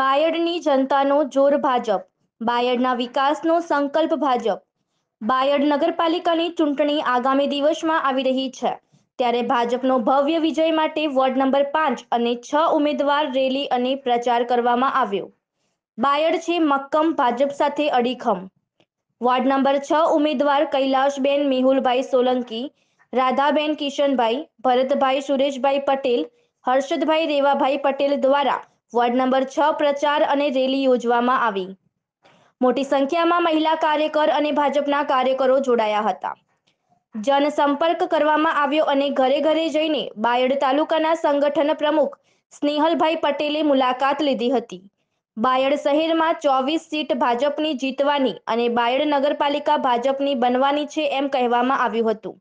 બાયડની જનતાનો જોર ભાજપ, બાયડના વિકાસનો સંકલ્પ ભાજપ. બાયડ નગરપાલિકાની ચૂંટણી આગામી દિવસમાં આવી રહી છે. ત્યારે ભાજપનો ભવ્ય વિજય માટે વોર્ડ નંબર પાંચ અને છ ઉમેદવાર રેલી અને પ્રચાર કરવામાં આવ્યો. બાયડ છે મક્કમ ભાજપ સાથે અડીખમ. વોર્ડ નંબર છ ઉમેદવાર કૈલાશબેન મેહુલભાઈ સોલંકી, રાધાબેન કિશનભાઈ, ભરતભાઈ સુરેશભાઈ પટેલ, હર્ષદભાઈ રેવાભાઈ પટેલ દ્વારા વોર્ડ નંબર છ પ્રચાર અને રેલી યોજવામાં આવી. મોટી સંખ્યામાં મહિલા કાર્યકર અને ભાજપના કાર્યકરો જોડાયા હતા. જનસંપર્ક કરવામાં આવ્યો અને ઘરે ઘરે જઈને બાયડ તાલુકાના સંગઠન પ્રમુખ સ્નેહલભાઈ પટેલે મુલાકાત લીધી હતી. બાયડ શહેરમાં ચોવીસ સીટ ભાજપની જીતવાની અને બાયડ નગરપાલિકા ભાજપની બનવાની છે એમ કહેવામાં આવ્યું હતું.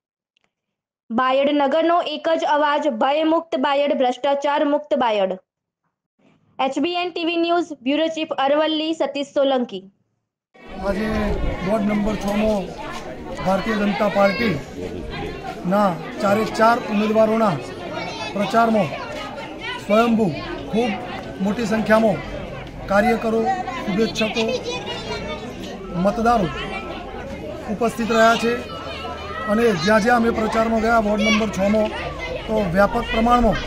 બાયડ નગરનો એક જ અવાજ, ભયમુક્ત બાયડ, ભ્રષ્ટાચાર મુક્ત Bayad HBN TV news bureau chief Aravalli Satish Solanki. આજે વોર્ડ નંબર છમાં ભારતીય જનતા પાર્ટીના ચારે ચાર ઉમેદવારોના પ્રચારમાં સ્વયંભૂ ખૂબ મોટી સંખ્યામાં કાર્યકરો, શુભેચ્છકો, મતદારો ઉપસ્થિત રહ્યા છે. અને જ્યાં જ્યાં અમે પ્રચારમાં ગયા વોર્ડ નંબર છમાં, તો વ્યાપક પ્રમાણમાં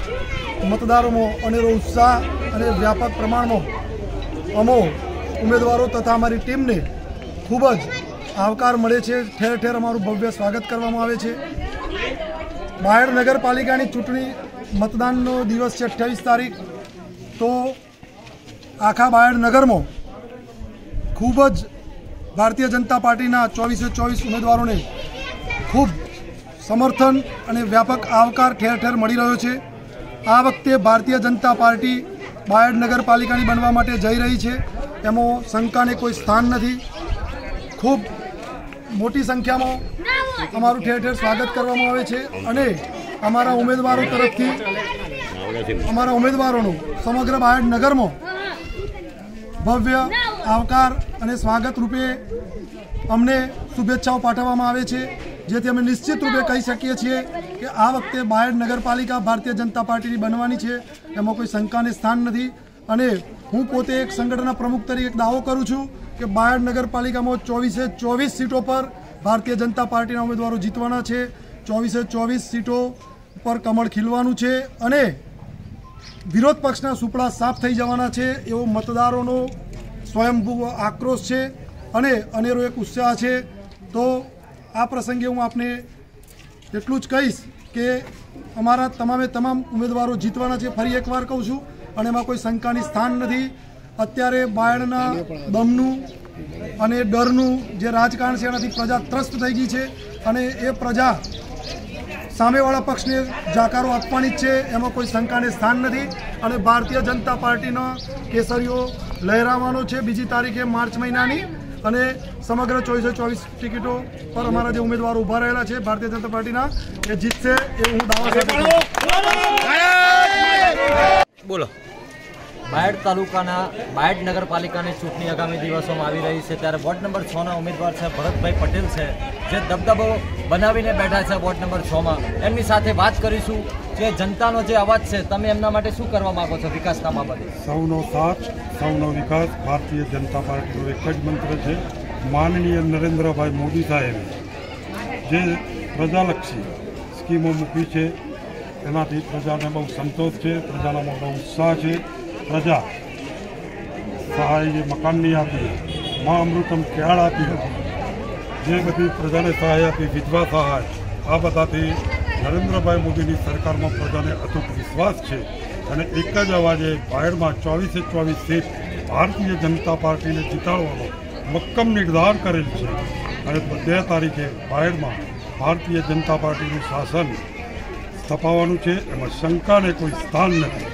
મતદારોમાં અનેરો ઉત્સાહ અને વ્યાપક પ્રમાણમાં અમો ઉમેદવારો તથા અમારી ટીમને ખૂબ જ આવકાર મળે છે. ઠેર ઠેર અમારું ભવ્ય સ્વાગત કરવામાં આવે છે. બાયડ નગરપાલિકાની ચૂંટણી મતદાનનો દિવસ છે અઠ્યાવીસ તારીખ. તો આખા બાયડ નગરમાં ખૂબ જ ભારતીય જનતા પાર્ટીના ચોવીસે ચોવીસ ઉમેદવારોને ખૂબ સમર્થન અને વ્યાપક આવકાર ઠેર ઠેર મળી રહ્યો છે. આ વખતે ભારતીય જનતા પાર્ટી બાયડ નગરપાલિકાની બનવા માટે જઈ રહી છે. એમાં શંકાને કોઈ સ્થાન નથી. ખૂબ મોટી સંખ્યામાં અમારું ઠેર ઠેર સ્વાગત કરવામાં આવે છે અને અમારા ઉમેદવારો તરફથી અમારા ઉમેદવારોનું સમગ્ર બાયડ નગરમાં ભવ્ય આવકાર અને સ્વાગત રૂપે અમને શુભેચ્છાઓ પાઠવવામાં આવે છે. જેથી અમે નિશ્ચિત રૂપે કહી શકીએ છીએ કે આ વખતે બાયડ નગરપાલિકા ભારતીય જનતા પાર્ટીની બનવાની છે. એમાં કોઈ શંકાને સ્થાન નથી. અને હું પોતે એક સંગઠનના પ્રમુખ તરીકે દાવો કરું છું કે બાયડ નગરપાલિકામાં ચોવીસે ચોવીસ સીટો પર ભારતીય જનતા પાર્ટીના ઉમેદવારો જીતવાના છે. ચોવીસે ચોવીસ સીટો પર કમળ ખીલવાનું છે. અને વિરોધ પક્ષના સુપડા સાફ થઈ જવાના છે એવો મતદારોનો સ્વયંભૂ આક્રોશ છે અને અનેરો એક ઉત્સાહ છે. તો આ પ્રસંગે હું આપને એટલું જ કહીશ કે અમારા તમામે તમામ ઉમેદવારો જીતવાના છે. ફરી એકવાર કહું છું, અને એમાં કોઈ શંકાની સ્થાન નથી. અત્યારે બાયડના દમનું અને ડરનું જે રાજકારણ છે, એનાથી પ્રજા ત્રસ્ત થઈ ગઈ છે. અને એ પ્રજા સામેવાળા પક્ષને જાકારો આપવાની જ છે. એમાં કોઈ શંકાને સ્થાન નથી. અને ભારતીય જનતા પાર્ટીના કેસરીઓ લહેરાવાનો છે બીજી તારીખે માર્ચ મહિનાની અને સમગ્ર ચોવીસો ચોવીસ ટિકિટો પર અમારા જે ઉમેદવારો ઊભા રહેલા છે, ભારતીય જનતા પાર્ટીના, એ જીતશે એ હું દાવા બોલો. બાયડ તાલુકાના, બાયડ નગરપાલિકાની ચૂંટણી આગામી દિવસોમાં આવી રહી છે. ત્યારે વોર્ડ નંબર છના ઉમેદવાર છે ભરતભાઈ પટેલ છે. જે દબદબો બનાવીને બેઠા છે વોર્ડ નંબર છમાં એમની સાથે વાત કરીશું. જે જનતાનો જે અવાજ છે, તમે એમના માટે શું કરવા માંગો છો વિકાસના બાબતે? સૌનો સાથ, સૌનો વિકાસ. ભારતીય જનતા પાર્ટીનો એક જ મંત્ર છે. માનનીય નરેન્દ્રભાઈ મોદી સાહેબે જે પ્રજાલક્ષી સ્કીમો મૂકી છે, એનાથી પ્રજાને બહુ સંતોષ છે પ્રજાનામાં બહુ ઉત્સાહ છે. પ્રજા સહાય જે મકાનની આપી, મા અમૃતમ કેળ આપી જે બધી પ્રજાને સહાય આપી, વિધવા સહાય, આ બધાથી નરેન્દ્રભાઈ મોદીની સરકારમાં પ્રજાને અતૂટ વિશ્વાસ છે અને એક જ અવાજે બાયડમાં ચોવીસે ચોવીસ સીટ ભારતીય જનતા પાર્ટીને જીતાડવાનો મક્કમ નિર્ધાર કરેલ છે. અને બે તારીખે બાયડમાં ભારતીય જનતા પાર્ટીનું શાસન સ્થપાવવાનું છે. એમાં શંકાને કોઈ સ્થાન નથી.